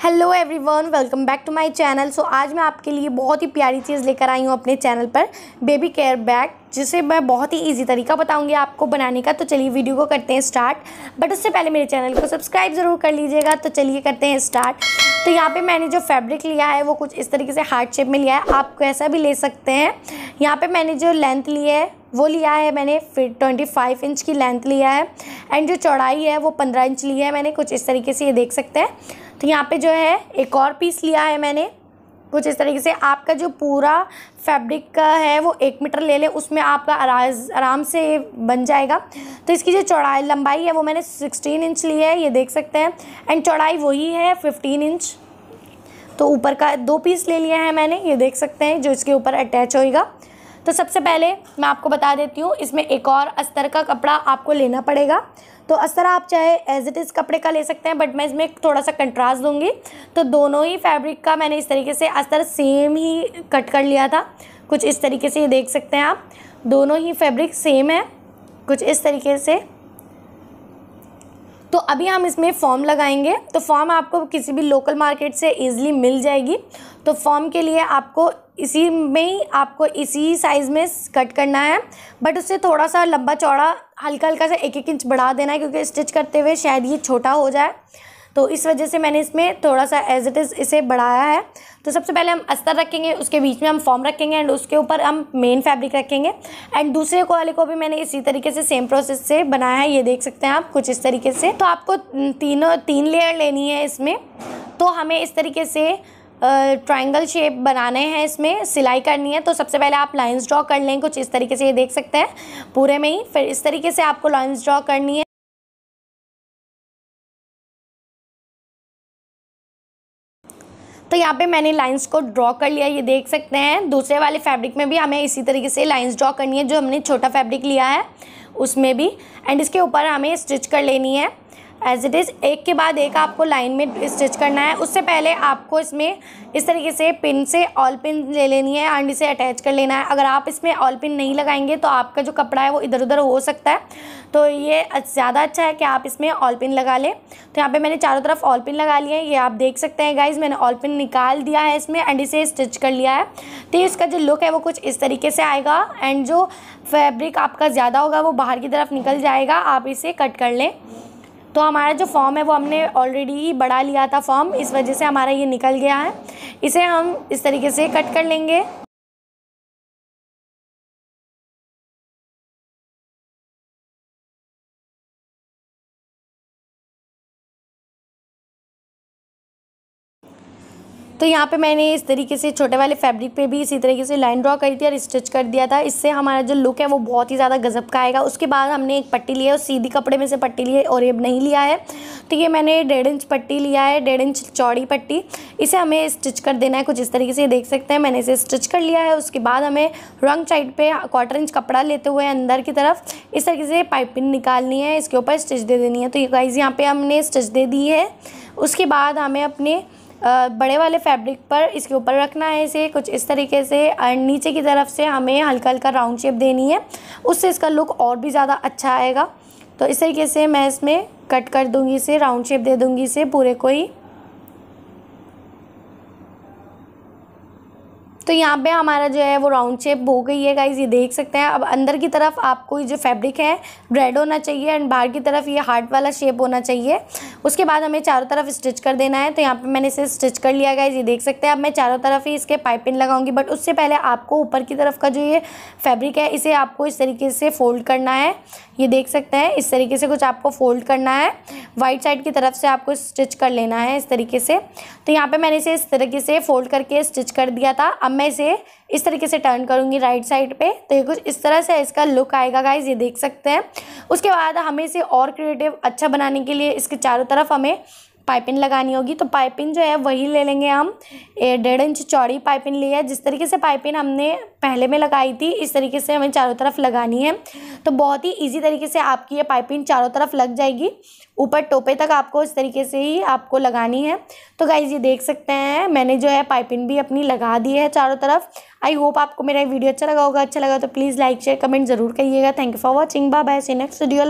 Hello everyone welcome back to my channel so आज मैं आपके लिए बहुत ही प्यारी चीज़ लेकर आई हूँ अपने चैनल पर बेबी केयर बैग जिसे मैं बहुत ही इजी तरीका बताऊँगी आपको बनाने का। तो चलिए वीडियो को करते हैं स्टार्ट बट उससे पहले मेरे चैनल को सब्सक्राइब ज़रूर कर लीजिएगा। तो चलिए करते हैं स्टार्ट तो यहाँ पे मैंने जो फैब्रिक लिया है, वो कुछ इस तरीके से हार्ट शेप में लिया है। आप कैसा भी ले सकते हैं। यहाँ पर मैंने जो लेंथ ली है वो लिया है मैंने, फिर ट्वेंटी फाइव इंच की लेंथ लिया है एंड जो चौड़ाई है वो पंद्रह इंच ली है मैंने, कुछ इस तरीके से ये देख सकते हैं। तो यहाँ पे जो है, एक और पीस लिया है मैंने, कुछ इस तरीके से। आपका जो पूरा फैब्रिक का है, वो एक मीटर ले लें, उसमें आपका आराम से बन जाएगा। तो इसकी जो चौड़ाई, लंबाई है, वो मैंने सिक्सटीन इंच ली है, ये देख सकते हैं। एंड चौड़ाई वही है फिफ्टीन इंच तो ऊपर का दो पीस ले लिया है मैंने, ये देख सकते हैं, जो इसके ऊपर अटैच होएगा। तो सबसे पहले मैं आपको बता देती हूँ, इसमें एक और अस्तर का कपड़ा आपको लेना पड़ेगा। तो अस्तर आप चाहे एज इट इज़ कपड़े का ले सकते हैं बट मैं इसमें थोड़ा सा कंट्रास्ट दूँगी। तो दोनों ही फैब्रिक का मैंने इस तरीके से अस्तर सेम ही कट कर लिया था। कुछ इस तरीके से ये देख सकते हैं आप। दोनों ही फैब्रिक सेम है, कुछ इस तरीके से। तो अभी हम इसमें फॉर्म लगाएँगे। तो फॉर्म आपको किसी भी लोकल मार्केट से ईज़िली मिल जाएगी। तो फॉर्म के लिए आपको इसी में ही आपको इसी साइज़ में कट करना है। बट उससे थोड़ा सा लंबा चौड़ा हल्का हल्का सा एक एक इंच बढ़ा देना है क्योंकि स्टिच करते हुए शायद ये छोटा हो जाए। तो इस वजह से मैंने इसमें थोड़ा सा एज इट इज़ इसे बढ़ाया है। तो सबसे पहले हम अस्तर रखेंगे, उसके बीच में हम फॉर्म रखेंगे एंड उसके ऊपर हम मेन फैब्रिक रखेंगे। एंड दूसरे को वाले को भी मैंने इसी तरीके से सेम प्रोसेस से बनाया है, ये देख सकते हैं आप कुछ इस तरीके से। तो आपको तीनों, तीन लेयर लेनी है इसमें। तो हमें इस तरीके से ट्राइंगल शेप बनाने हैं इसमें, सिलाई करनी है तो सबसे पहले आप लाइंस ड्रॉ कर लें, कुछ इस तरीके से ये देख सकते हैं, पूरे में ही। फिर इस तरीके से आपको लाइंस ड्रॉ करनी है। तो यहाँ पे मैंने लाइंस को ड्रॉ कर लिया, ये देख सकते हैं। दूसरे वाले फैब्रिक में भी हमें इसी तरीके से लाइंस ड्रॉ करनी है, जो हमने छोटा फैब्रिक लिया है, उसमें भी। एंड इसके ऊपर हमें स्टिच कर लेनी है। एज इट इज़ एक के बाद एक आपको लाइन में स्टिच करना है। उससे पहले आपको इसमें इस तरीके से पिन से ऑल पिन ले लेनी है एंड इसे अटैच कर लेना है। अगर आप इसमें ऑल पिन नहीं लगाएँगे तो आपका जो कपड़ा है, वो इधर उधर हो सकता है। तो ये ज़्यादा अच्छा है कि आप इसमें ऑल पिन लगा लें। तो यहाँ पे मैंने चारों तरफ़ ऑल पिन लगा लिए हैं। ये आप देख सकते हैं गाइज़ मैंने ऑल पिन निकाल दिया है इसमें एंड इसे स्टिच कर लिया है। तो इसका जो लुक है, वो कुछ इस तरीके से आएगा एंड जो फैब्रिक आपका ज़्यादा होगा, वो बाहर की तरफ़ निकल जाएगा। आप इसे कट कर लें। तो हमारा जो फॉर्म है वो हमने ऑलरेडी ही बढ़ा लिया था फॉर्म इस वजह से हमारा ये निकल गया है। इसे हम इस तरीके से कट कर लेंगे। तो यहाँ पे मैंने इस तरीके से छोटे वाले फैब्रिक पे भी इसी तरीके से लाइन ड्रॉ करी थी और स्टिच कर दिया था। इससे हमारा जो लुक है वो बहुत ही ज़्यादा गजब का आएगा। उसके बाद हमने एक पट्टी लिया है और सीधी कपड़े में से पट्टी ली है और ये नहीं लिया है। तो ये मैंने डेढ़ इंच पट्टी लिया है, डेढ़ इंच चौड़ी पट्टी। इसे हमें स्टिच कर देना है, कुछ इस तरीके से देख सकते हैं। मैंने इसे स्टिच कर लिया है। उसके बाद हमें रंग साइड पर क्वार्टर इंच कपड़ा लेते हुए अंदर की तरफ़ इस तरीके से पाइपिंग निकालनी है, इसके ऊपर स्टिच दे देनी है। तो ये गाइज़ यहाँ पर हमने स्टिच दे दी है। उसके बाद हमें अपने बड़े वाले फैब्रिक पर इसके ऊपर रखना है इसे, कुछ इस तरीके से। और नीचे की तरफ़ से हमें हल्का हल्का राउंड शेप देनी है। उससे इसका लुक और भी ज़्यादा अच्छा आएगा। तो इस तरीके से मैं इसमें कट कर दूँगी इसे, राउंड शेप दे दूँगी इसे, पूरे को ही। तो यहाँ पे हमारा जो है वो राउंड शेप हो गई है गाइज़ ये देख सकते हैं। अब अंदर की तरफ़ आपको जो फैब्रिक है ब्रेड होना चाहिए एंड बाहर की तरफ़ ये हार्ट वाला शेप होना चाहिए। उसके बाद हमें चारों तरफ़ स्टिच कर देना है तो यहाँ पे मैंने इसे स्टिच कर लिया गाइज़ ये देख सकते हैं। अब मैं चारों तरफ़ ही इसके पाइपिंग लगाऊँगी बट उससे पहले आपको ऊपर की तरफ़ का जो ये फैब्रिक है, इसे आपको इस तरीके से फोल्ड करना है। ये देख सकते हैं, इस तरीके से कुछ आपको फोल्ड करना है। वाइट साइड की तरफ़ से आपको स्टिच कर लेना है इस तरीके से। तो यहाँ पे मैंने इसे इस तरीके से फोल्ड करके स्टिच कर दिया था। अब मैं इसे इस तरीके से टर्न करूँगी राइट साइड पे। तो ये कुछ इस तरह से इसका लुक आएगा गाइज़ ये देख सकते हैं। उसके बाद हमें इसे और क्रिएटिव अच्छा बनाने के लिए इसके चारों तरफ़ हमें पाइपिंग लगानी होगी तो पाइपिंग जो है वही ले लेंगे हम। डेढ़ इंच चौड़ी पाइपिंग ली है, जिस तरीके से पाइपिंग हमने पहले में लगाई थी, इस तरीके से हमें चारों तरफ़ लगानी है। तो बहुत ही इजी तरीके से आपकी ये पाइपिंग चारों तरफ़ लग जाएगी। ऊपर टोपे तक आपको इस तरीके से ही आपको लगानी है। तो गाइज़ ये देख सकते हैं, मैंने जो है पाइपिंग भी अपनी लगा दी है चारों तरफ़। आई होप आपको मेरा वीडियो अच्छा लगा होगा। अच्छा लगा तो प्लीज़ लाइक शेयर कमेंट ज़रूर करिएगा। Thank you for watching bye bye see next video